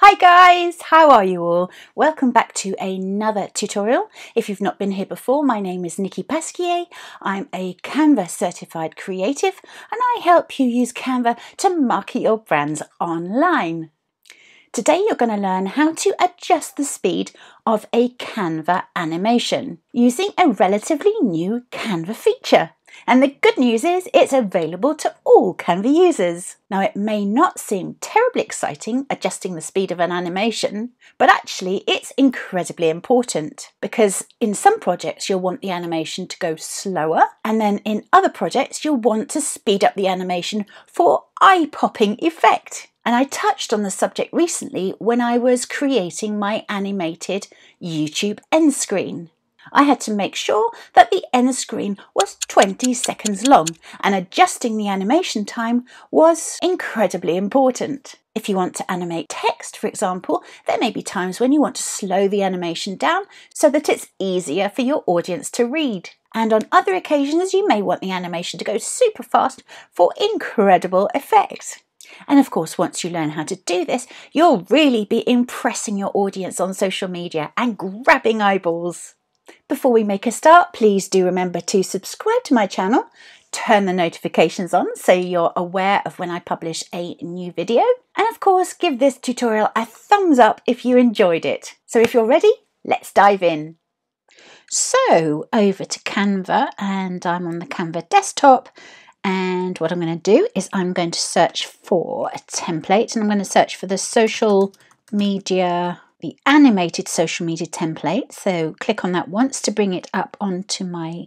Hi guys, how are you all? Welcome back to another tutorial. If you've not been here before, my name is Nicky Pasquier. I'm a Canva certified creative and I help you use Canva to market your brands online. Today you're going to learn how to adjust the speed of a Canva animation using a relatively new Canva feature. And the good news is it's available to all Canva users. Now, it may not seem terribly exciting adjusting the speed of an animation, but actually it's incredibly important because in some projects you'll want the animation to go slower, and then in other projects you'll want to speed up the animation for eye popping effect. And I touched on the subject recently when I was creating my animated YouTube end screen. I had to make sure that the end screen was 20 seconds long and adjusting the animation time was incredibly important. If you want to animate text, for example, there may be times when you want to slow the animation down so that it's easier for your audience to read. And on other occasions, you may want the animation to go super fast for incredible effects. And of course, once you learn how to do this, you'll really be impressing your audience on social media and grabbing eyeballs. Before we make a start, please do remember to subscribe to my channel, turn the notifications on so you're aware of when I publish a new video, and of course, give this tutorial a thumbs up if you enjoyed it. So if you're ready, let's dive in. So over to Canva and I'm on the Canva desktop and what I'm going to do is I'm going to search for a template and I'm going to search for the social media the animated social media template. So click on that once to bring it up onto my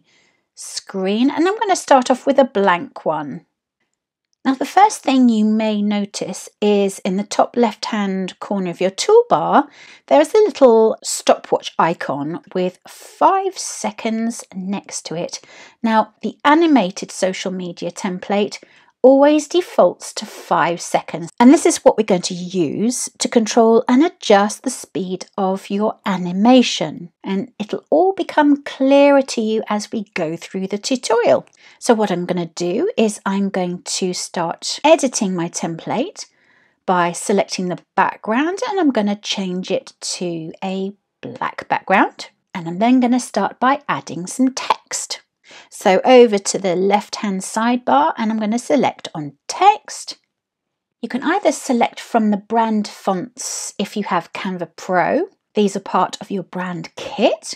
screen. And I'm going to start off with a blank one. Now the first thing you may notice is in the top left hand corner of your toolbar, there is a little stopwatch icon with five seconds next to it. Now the animated social media template always defaults to 5 seconds. And this is what we're going to use to control and adjust the speed of your animation. And it'll all become clearer to you as we go through the tutorial. So what I'm going to do is I'm going to start editing my template by selecting the background and I'm going to change it to a black background. And I'm then going to start by adding some text. So over to the left hand sidebar and I'm going to select on text. You can either select from the brand fonts if you have Canva Pro, these are part of your brand kit,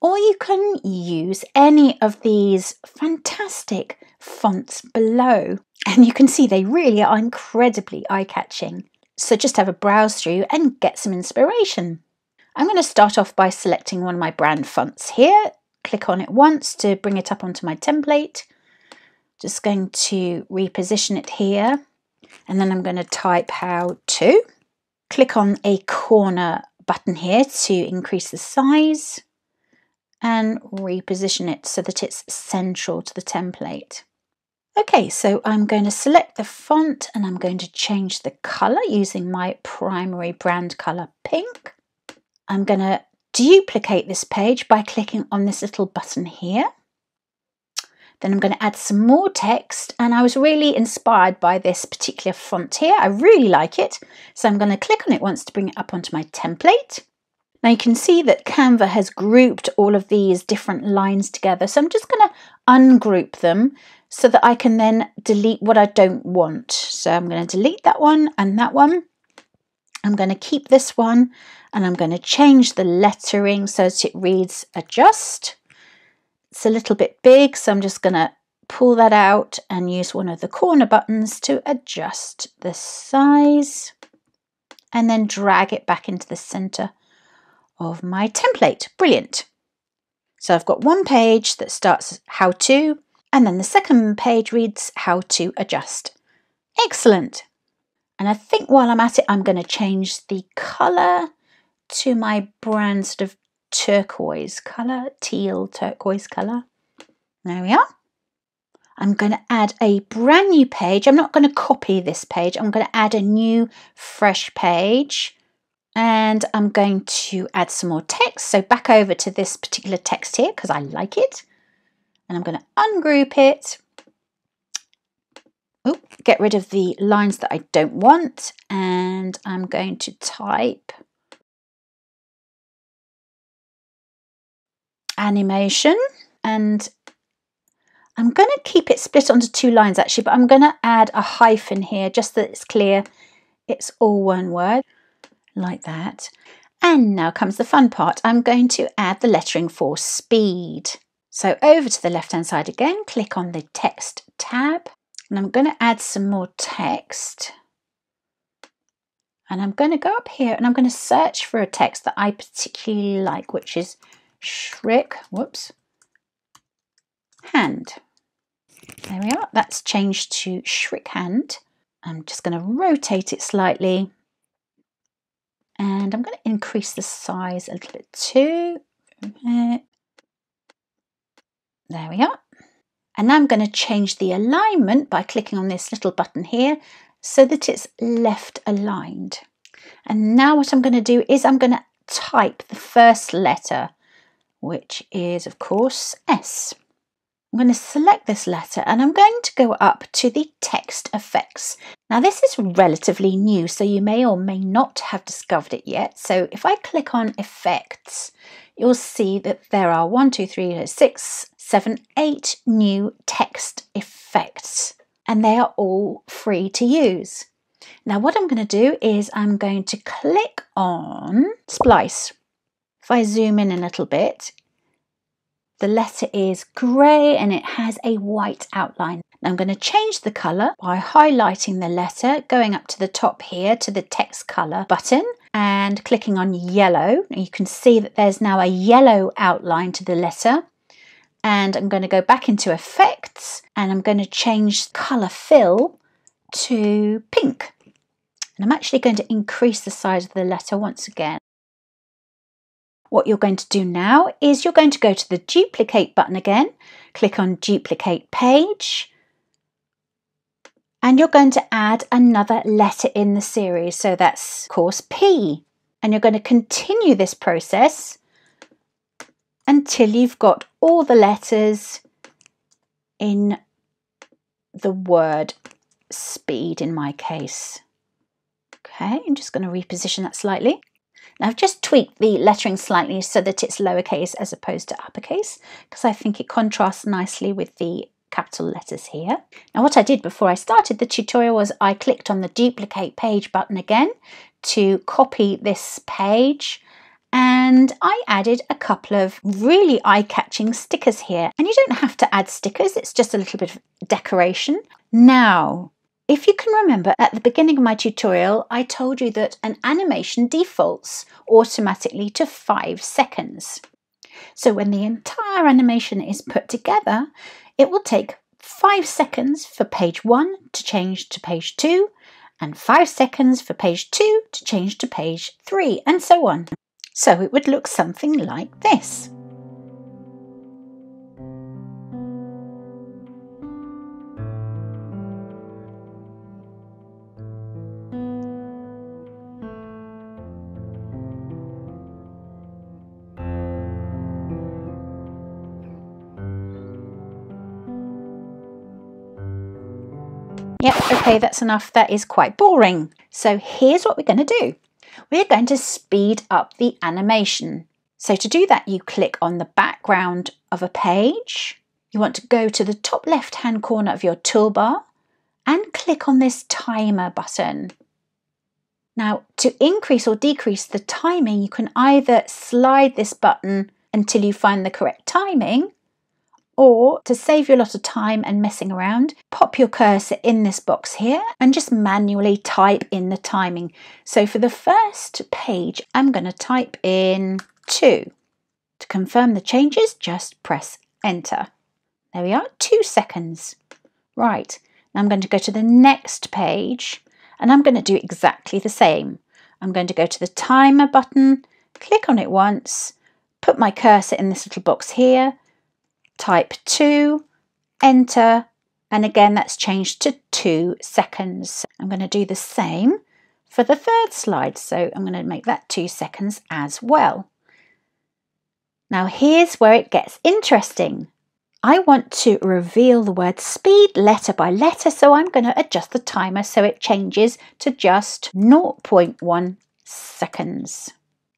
or you can use any of these fantastic fonts below. And you can see they really are incredibly eye catching. So just have a browse through and get some inspiration. I'm going to start off by selecting one of my brand fonts here click on it once to bring it up onto my template. Just going to reposition it here and then I'm going to type how to. Click on a corner button here to increase the size and reposition it so that it's central to the template. Okay, so I'm going to select the font and I'm going to change the colour using my primary brand colour pink. I'm going to duplicate this page by clicking on this little button here. Then I'm going to add some more text and I was really inspired by this particular font here. I really like it. So I'm going to click on it once to bring it up onto my template. Now you can see that Canva has grouped all of these different lines together. So I'm just going to ungroup them so that I can then delete what I don't want. So I'm going to delete that one and that one. I'm going to keep this one and I'm going to change the lettering so that it reads adjust. It's a little bit big, so I'm just going to pull that out and use one of the corner buttons to adjust the size and then drag it back into the center of my template. Brilliant. So I've got one page that starts how to, and then the second page reads how to adjust. Excellent. And I think while I'm at it, I'm going to change the color to my brand sort of turquoise colour, teal turquoise colour. There we are. I'm going to add a brand new page. I'm not going to copy this page. I'm going to add a new fresh page and I'm going to add some more text. So back over to this particular text here because I like it. And I'm going to ungroup it oh, get rid of the lines that I don't want and I'm going to type animation and I'm going to keep it split onto two lines actually, but I'm going to add a hyphen here just that it's clear it's all one word like that. And now comes the fun part. I'm going to add the lettering for speed. So over to the left hand side again, click on the text tab and I'm going to add some more text. And I'm going to go up here and I'm going to search for a text that I particularly like, which is Shriek, whoops, hand. There we are, that's changed to Shrikhand. I'm just going to rotate it slightly and I'm going to increase the size a little bit too. There we are. And now I'm going to change the alignment by clicking on this little button here so that it's left aligned. And now what I'm going to do is I'm going to type the first letter, which is of course S. I'm going to select this letter and I'm going to go up to the text effects. Now this is relatively new, so you may or may not have discovered it yet. So if I click on effects, you'll see that there are one, two, three, six, seven, eight new text effects, and they are all free to use. Now what I'm going to do is I'm going to click on splice. If I zoom in a little bit, the letter is grey and it has a white outline. I'm going to change the colour by highlighting the letter, going up to the top here to the text colour button and clicking on yellow. You can see that there's now a yellow outline to the letter. And I'm going to go back into effects and I'm going to change colour fill to pink. And I'm actually going to increase the size of the letter once again. What you're going to do now is you're going to go to the duplicate button again, click on duplicate page, and you're going to add another letter in the series. So that's course P. And you're going to continue this process until you've got all the letters in the word speed in my case. Okay, I'm just going to reposition that slightly. Now I've just tweaked the lettering slightly so that it's lowercase as opposed to uppercase because I think it contrasts nicely with the capital letters here. Now what I did before I started the tutorial was I clicked on the duplicate page button again to copy this page and I added a couple of really eye-catching stickers here. And you don't have to add stickers, it's just a little bit of decoration. Now, if you can remember at the beginning of my tutorial, I told you that an animation defaults automatically to five seconds. So when the entire animation is put together, it will take five seconds for page one to change to page two, and five seconds for page two to change to page three, and so on. So it would look something like this. Yep, okay, that's enough. That is quite boring. So here's what we're going to do. We're going to speed up the animation. So to do that, you click on the background of a page. You want to go to the top left-hand corner of your toolbar and click on this timer button. Now, to increase or decrease the timing, you can either slide this button until you find the correct timing, or to save you a lot of time and messing around, pop your cursor in this box here and just manually type in the timing. So for the first page, I'm going to type in 2. To confirm the changes, just press enter. There we are, 2 seconds. Right, now I'm going to go to the next page and I'm going to do exactly the same. I'm going to go to the timer button, click on it once, put my cursor in this little box here, type 2, enter, and again that's changed to 2 seconds. I'm going to do the same for the third slide, so I'm going to make that 2 seconds as well. Now here's where it gets interesting. I want to reveal the word speed letter by letter, so I'm going to adjust the timer so it changes to just 0.1 seconds.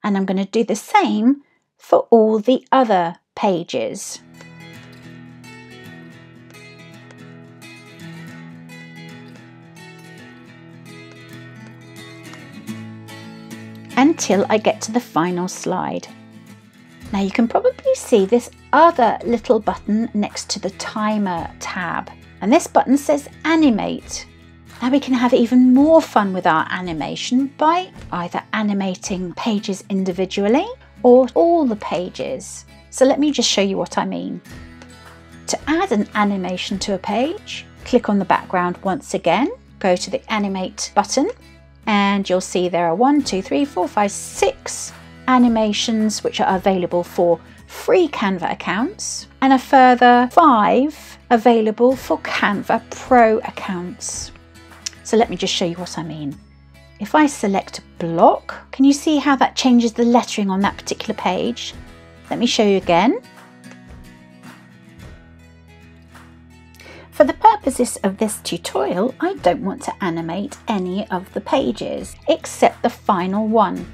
And I'm going to do the same for all the other pages. Until I get to the final slide. Now you can probably see this other little button next to the timer tab and this button says animate. Now we can have even more fun with our animation by either animating pages individually or all the pages. So let me just show you what I mean. To add an animation to a page, click on the background once again, go to the animate button and you'll see there are one, two, three, four, five, six animations which are available for free Canva accounts and a further five available for Canva Pro accounts. So let me just show you what I mean. If I select block, can you see how that changes the lettering on that particular page? Let me show you again. For the purposes of this tutorial, I don't want to animate any of the pages except the final one.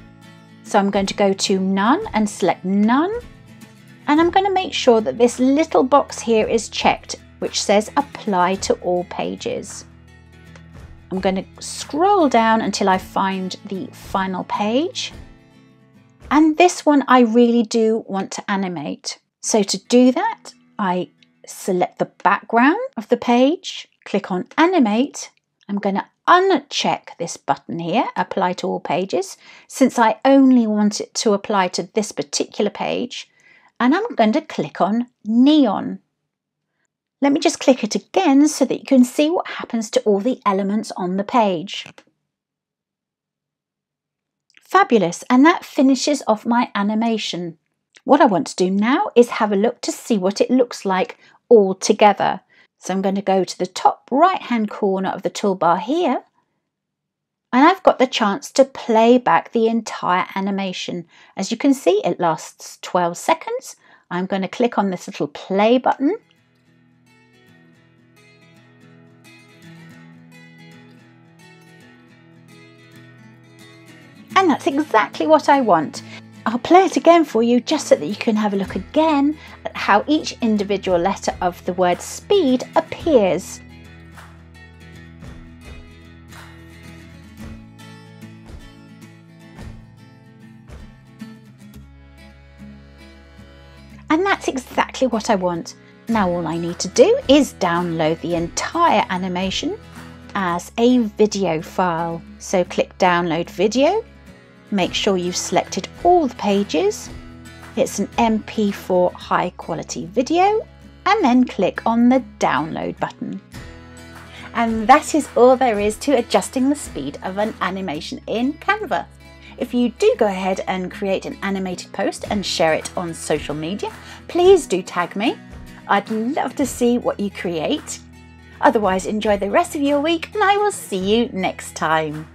So I'm going to go to none and select none. And I'm going to make sure that this little box here is checked, which says apply to all pages. I'm going to scroll down until I find the final page. And this one I really do want to animate. So to do that, I select the background of the page, click on animate. I'm going to uncheck this button here, apply to all pages, since I only want it to apply to this particular page. And I'm going to click on neon. Let me just click it again so that you can see what happens to all the elements on the page. Fabulous, and that finishes off my animation. What I want to do now is have a look to see what it looks like all together. So I'm going to go to the top right hand corner of the toolbar here and I've got the chance to play back the entire animation. As you can see it lasts 12 seconds. I'm going to click on this little play button and that's exactly what I want. I'll play it again for you just so that you can have a look again at how each individual letter of the word speed appears. And that's exactly what I want. Now all I need to do is download the entire animation as a video file. So click download video Make sure you've selected all the pages. It's an MP4 high quality video and then click on the download button. And that is all there is to adjusting the speed of an animation in Canva. If you do go ahead and create an animated post and share it on social media, please do tag me. I'd love to see what you create. Otherwise, enjoy the rest of your week and I will see you next time.